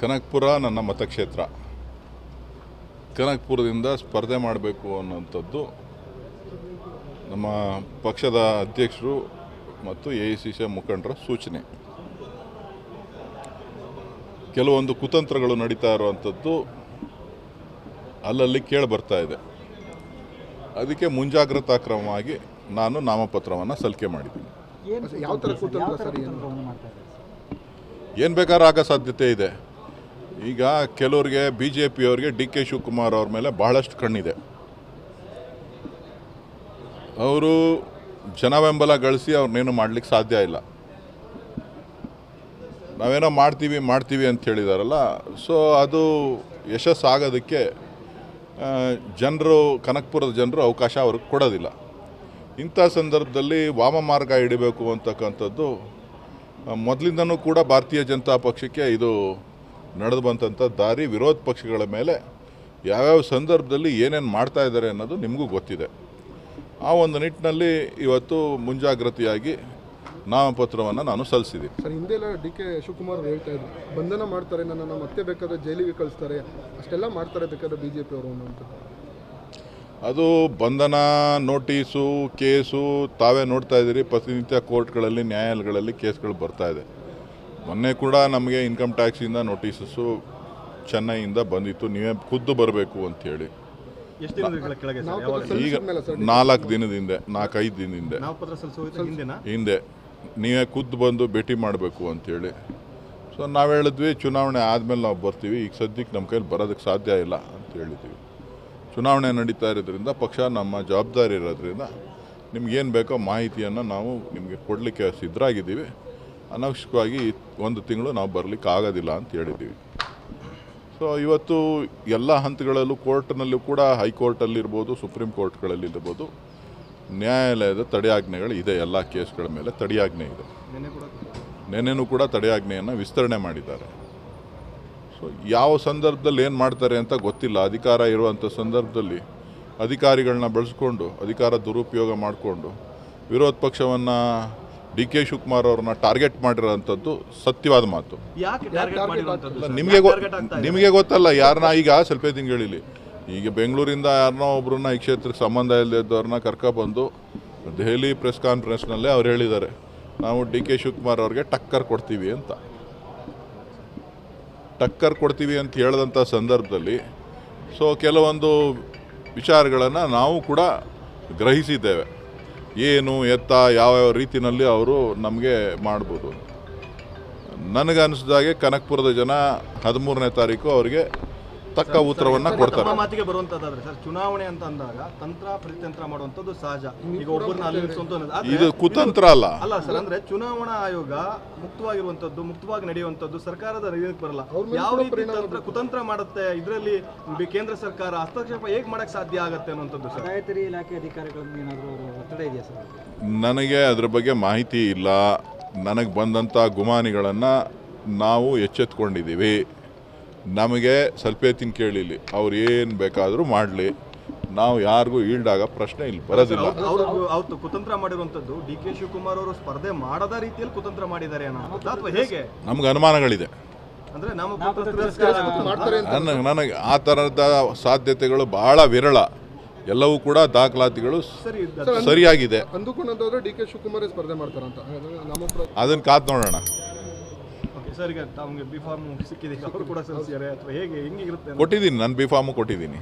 ಕನಕ್ಪುರ ನನ್ನ ಮತಕ್ಷೇತ್ರ. ಕನಕ್ಪುರದಿಂದ ಸ್ಪರ್ಧೆ ಮಾಡಬೇಕು ಅನ್ನೋಂಥದ್ದು ನಮ್ಮ ಪಕ್ಷದ ಅಧ್ಯಕ್ಷರು ಮತ್ತು ಎ ಐ ಮುಖಂಡರ ಸೂಚನೆ. ಕೆಲವೊಂದು ಕುತಂತ್ರಗಳು ನಡೀತಾ ಇರುವಂಥದ್ದು ಅಲ್ಲಲ್ಲಿ ಕೇಳಿ ಬರ್ತಾ ಇದೆ. ಅದಕ್ಕೆ ಮುಂಜಾಗ್ರತಾ ಕ್ರಮವಾಗಿ ನಾನು ನಾಮಪತ್ರವನ್ನು ಸಲ್ಲಿಕೆ ಮಾಡಿದ್ದೀನಿ. ಯಾವ ಥರ ಕುತಂತ್ರ ಸರ್? ಏನು? ಏನು ಬೇಕಾದ್ರೂ ಆಗೋ ಸಾಧ್ಯತೆ ಇದೆ. ಈಗ ಕೆಲವ್ರಿಗೆ ಬಿ ಜೆ ಪಿಯವ್ರಿಗೆ ಡಿ ಕೆ ಶಿವಕುಮಾರ್ ಅವ್ರ ಮೇಲೆ ಬಹಳಷ್ಟು ಕಣ್ಣಿದೆ. ಅವರು ಜನ ಬೆಂಬಲ ಗಳಿಸಿ ಅವ್ರನ್ನೇನು ಮಾಡ್ಲಿಕ್ಕೆ ಸಾಧ್ಯ ಇಲ್ಲ. ನಾವೇನೋ ಮಾಡ್ತೀವಿ ಮಾಡ್ತೀವಿ ಅಂತ ಹೇಳಿದಾರಲ್ಲ. ಸೊ ಅದು ಯಶಸ್ಸಾಗೋದಕ್ಕೆ ಜನರು ಕನಕಪುರದ ಜನರು ಅವಕಾಶ ಅವ್ರಿಗೆ ಕೊಡೋದಿಲ್ಲ. ಇಂಥ ಸಂದರ್ಭದಲ್ಲಿ ವಾಮ ಮಾರ್ಗ ಹಿಡಿಬೇಕು ಅಂತಕ್ಕಂಥದ್ದು ಮೊದಲಿಂದನೂ ಕೂಡ ಭಾರತೀಯ ಜನತಾ ಪಕ್ಷಕ್ಕೆ ಇದು ನಡೆದು ಬಂದಂಥ ದಾರಿ, ವಿರೋಧ ಪಕ್ಷಗಳ ಮೇಲೆ ಯಾವ್ಯಾವ ಸಂದರ್ಭದಲ್ಲಿ ಏನೇನು ಮಾಡ್ತಾ ಇದ್ದಾರೆ ಅನ್ನೋದು ನಿಮಗೂ ಗೊತ್ತಿದೆ. ಆ ಒಂದು ನಿಟ್ಟಿನಲ್ಲಿ ಇವತ್ತು ಮುಂಜಾಗ್ರತೆಯಾಗಿ ನಾಮಪತ್ರವನ್ನು ನಾನು ಸಲ್ಲಿಸಿದ್ದೀನಿ. ಸರ್ ಹಿಂದೆಲ್ಲ ಡಿ ಕೆ ಶಿವಕುಮಾರ್ ಹೇಳ್ತಾ ಇದ್ರು, ಬಂಧನ ಮಾಡ್ತಾರೆ, ನನ್ನನ್ನು ಮತ್ತೆ ಬೇಕಾದ್ರೆ ಜೈಲಿಗೆ ಕಳಿಸ್ತಾರೆ, ಅಷ್ಟೆಲ್ಲ ಮಾಡ್ತಾರೆ ಬೇಕಾದ್ರೆ ಬಿ ಜೆ ಪಿ ಅವರು ಅನ್ನೋಂಥದ್ದು ಅದು ಬಂಧನ ನೋಟಿಸು ಕೇಸು ತಾವೇ ನೋಡ್ತಾ ಇದ್ದೀರಿ. ಪ್ರತಿನಿತ್ಯ ಕೋರ್ಟ್ಗಳಲ್ಲಿ ನ್ಯಾಯಾಲಯಗಳಲ್ಲಿ ಕೇಸ್ಗಳು ಬರ್ತಾ ಇದೆ. ಮೊನ್ನೆ ಕೂಡ ನಮಗೆ ಇನ್ಕಮ್ ಟ್ಯಾಕ್ಸಿಂದ ನೋಟಿಸಸ್ಸು ಚೆನ್ನೈಯಿಂದ ಬಂದಿತ್ತು. ನೀವೇ ಖುದ್ದು ಬರಬೇಕು ಅಂಥೇಳಿ ಈಗ ದಿನಗಳ ಕೆಳಗೆ ಸರ್? ಯಾವಾಗ? ಸಲ್ಲಿಸಿದ ಮೇಲೆ ಸರ್ ನಾಲ್ಕು ದಿನದ ಹಿಂದೆ ನಾಲ್ಕೈದು ದಿನದ ಹಿಂದೆ. ಹಿಂದೆ. ನೀವೇ ಖುದ್ದು ಬಂದು ಭೇಟಿ ಮಾಡಬೇಕು ಅಂಥೇಳಿ ಸೊ ನಾವು ಹೇಳಿದ್ವಿ ಚುನಾವಣೆ ಆದಮೇಲೆ ನಾವು ಬರ್ತೀವಿ. ಈಗ ಸದ್ಯಕ್ಕೆ ನಮ್ಮ ಕೈಲಿ ಬರೋದಕ್ಕೆ ಸಾಧ್ಯ ಇಲ್ಲ ಅಂತ ಹೇಳಿದ್ವಿ. ಚುನಾವಣೆ ನಡೀತಾ ಇರೋದ್ರಿಂದ ಪಕ್ಷ ನಮ್ಮ ಜವಾಬ್ದಾರಿ ಇರೋದ್ರಿಂದ ನಿಮ್ಗೇನು ಬೇಕೋ ಮಾಹಿತಿಯನ್ನು ನಾವು ನಿಮಗೆ ಕೊಡಲಿಕ್ಕೆ ಸಿದ್ಧರಾಗಿದ್ದೀವಿ ಅನವಶ್ಯಕವಾಗಿ ಒಂದು ತಿಂಗಳು ನಾವು ಬರಲಿಕ್ಕೆ ಆಗೋದಿಲ್ಲ ಅಂತ ಹೇಳಿದ್ದೀವಿ. ಸೊ ಇವತ್ತು ಎಲ್ಲ ಹಂತಗಳಲ್ಲೂ ಕೋರ್ಟ್ನಲ್ಲೂ ಕೂಡ ಹೈಕೋರ್ಟಲ್ಲಿರ್ಬೋದು ಸುಪ್ರೀಂ ಕೋರ್ಟ್ಗಳಲ್ಲಿರ್ಬೋದು ನ್ಯಾಯಾಲಯದ ತಡೆಯಾಜ್ಞೆಗಳು ಇದೆ. ಎಲ್ಲ ಕೇಸ್ಗಳ ಮೇಲೆ ತಡೆಯಾಜ್ಞೆ ಇದೆ. ನೆನೆನೂ ಕೂಡ ತಡೆಯಾಜ್ಞೆಯನ್ನು ವಿಸ್ತರಣೆ ಮಾಡಿದ್ದಾರೆ. ಸೊ ಯಾವ ಸಂದರ್ಭದಲ್ಲಿ ಏನು ಮಾಡ್ತಾರೆ ಅಂತ ಗೊತ್ತಿಲ್ಲ. ಅಧಿಕಾರ ಇರುವಂಥ ಸಂದರ್ಭದಲ್ಲಿ ಅಧಿಕಾರಿಗಳನ್ನ ಬಳಸ್ಕೊಂಡು ಅಧಿಕಾರ ದುರುಪಯೋಗ ಮಾಡಿಕೊಂಡು ವಿರೋಧ ಪಕ್ಷವನ್ನು ಡಿ ಕೆ ಶಿವಕುಮಾರ್ ಅವ್ರನ್ನ ಟಾರ್ಗೆಟ್ ಮಾಡಿರೋಂಥದ್ದು ಸತ್ಯವಾದ ಮಾತು. ಯಾಕೆ ಟಾರ್ಗೆಟ್ ಮಾಡಿರುವಂತದ್ದು ನಿಮಗೆ ನಿಮಗೆ ಗೊತ್ತಲ್ಲ ಯಾರನ್ನ ಈಗ ಸ್ವಲ್ಪ ತಿಂಗಳಿಲಿ ಈಗ ಬೆಂಗಳೂರಿಂದ ಯಾರನ್ನೋ ಒಬ್ಬರನ್ನ ಈ ಕ್ಷೇತ್ರಕ್ಕೆ ಸಂಬಂಧ ಇಲ್ಲದವ್ರನ್ನ ಕರ್ಕೊಬಂದು ದೆಹಲಿ ಪ್ರೆಸ್ ಕಾನ್ಫರೆನ್ಸ್ನಲ್ಲೇ ಅವ್ರು ಹೇಳಿದ್ದಾರೆ. ನಾವು ಡಿ ಕೆ ಶಿವಕುಮಾರ್ ಅವ್ರಿಗೆ ಟಕ್ಕರ್ ಕೊಡ್ತೀವಿ ಅಂತ. ಟಕ್ಕರ್ ಕೊಡ್ತೀವಿ ಅಂತ ಹೇಳಿದಂಥ ಸಂದರ್ಭದಲ್ಲಿ, ಸೊ ಕೆಲವೊಂದು ವಿಚಾರಗಳನ್ನು ನಾವು ಕೂಡ ಗ್ರಹಿಸಿದ್ದೇವೆ. ಏನು, ಎತ್ತ ಯಾವ ರೀತಿಯಲ್ಲಿ ಅವರು ನಮಗೆ ಮಾಡ್ಬೋದು ನನಗನ್ನಿಸಿದಾಗೆ ಕನಕಪುರದ ಜನ ಹದಿಮೂರನೇ ತಾರೀಕು ಅವರಿಗೆ ತಕ್ಕ ಉತ್ತರವನ್ನು ಕೊಡ್ತಾರೆ. ಮಾತಿಗೆ ಬರುವಂತದ್ದಾದ್ರೆ ಸರ್ ಚುನಾವಣೆ ಅಂತ ಅಂದಾಗ ತಂತ್ರ ಪ್ರತಿತಂತ್ರ ಮಾಡುವಂತದ್ದು ಸಹಜ. ಈಗ ಒಬ್ಬರನ್ನ ಅಲ್ಲಿ. ಇದು ಕುತಂತ್ರ ಅಲ್ಲ. ಅಲ್ಲ ಸರ್ ಅಂದ್ರೆ ಚುನಾವಣಾ ಆಯೋಗ ಮುಕ್ತವಾಗಿರುವಂತದ್ದು ಮುಕ್ತವಾಗಿ ನಡೆಯುವಂತದ್ದು ಸರ್ಕಾರದ ರೀತಿ ಬರಲ್ಲ. ಯಾವ ರೀತಿ ತಂತ್ರ ಕುತಂತ್ರ ಮಾಡುತ್ತೆ ಇದರಲ್ಲಿ ಕೇಂದ್ರ ಸರ್ಕಾರ ಹಸ್ತಕ್ಷೇಪ ಹೇಗೆ ಮಾಡಕ್ ಸಾಧ್ಯ ಆಗುತ್ತೆ ಅನ್ನುವಂಥದ್ದು ಸರ್? ಇಲಾಖೆ ಅಧಿಕಾರಿಗಳನ್ನು ಏನಾದರೂ ಒತ್ತಡ ಇದೆಯಾ ಸರ್? ನನಗೆ ಅದ್ರ ಬಗ್ಗೆ ಮಾಹಿತಿ ಇಲ್ಲ. ನನಗೆ ಬಂದಂಥ ಗುಮಾನಿಗಳನ್ನು ನಾವು ಎಚ್ಚೆತ್ಕೊಂಡಿದ್ದೀವಿ. ನಮಗೆ ಸ್ವಲ್ಪ ತಿನ್ ಕೇಳಿಲಿ ಅವ್ರು ಏನು ಬೇಕಾದರೂ ಮಾಡ್ಲಿ. ನಾವು ಯಾರಿಗೂ ಆಗ ಪ್ರಶ್ನೆ ಇಲ್ಲಿ ಬರೋದಿಲ್ಲ. ಅವರು ಅವತ್ತು ಕುತಂತ್ರ ಮಾಡಿರುವಂತದ್ದು ಡಿ ಕೆ ಶಿವಕುಮಾರ್ ಅವರು ಸ್ಪರ್ಧೆ ಮಾಡದ ರೀತಿಯಲ್ಲಿ ಕುತಂತ್ರ ಮಾಡಿದ್ದಾರೆ ಅಥವಾ ಹೇಗೆ? ನಮ್ಗೆ ಅನುಮಾನಗಳಿದೆ. ನನಗೆ ಆ ತರದ ಸಾಧ್ಯತೆಗಳು ಬಹಳ ವಿರಳ. ಎಲ್ಲವೂ ಕೂಡ ದಾಖಲಾತಿಗಳು ಸರಿ ಸರಿಯಾಗಿದೆ. ಅಂದುಕೊಂಡಂತಾದ್ರೆ ಡಿ ಕೆ ಶಿವಕುಮಾರ್ ಸ್ಪರ್ಧೆ ಮಾಡ್ತಾರಂತ. ಹಾಗಾದ್ರೆ ನಾಮಪತ್ರ ಅದನ್ನು ಕಾದು ನೋಡೋಣ. ಸರ್ ಈಗ ಬಿ ಫಾರ್ಮ್ ಸಿಕ್ಕಿದೆ. ಅವರು ಕೂಡ ಸಲ್ಲಿಸಿದ್ದಾರೆ ಅಥವಾ ಹೇಗೆ ಹೆಂಗಿರುತ್ತೆ ಕೊಟ್ಟಿದ್ದೀನಿ, ನಾನು ಬಿ ಫಾರ್ಮು ಕೊಟ್ಟಿದ್ದೀನಿ.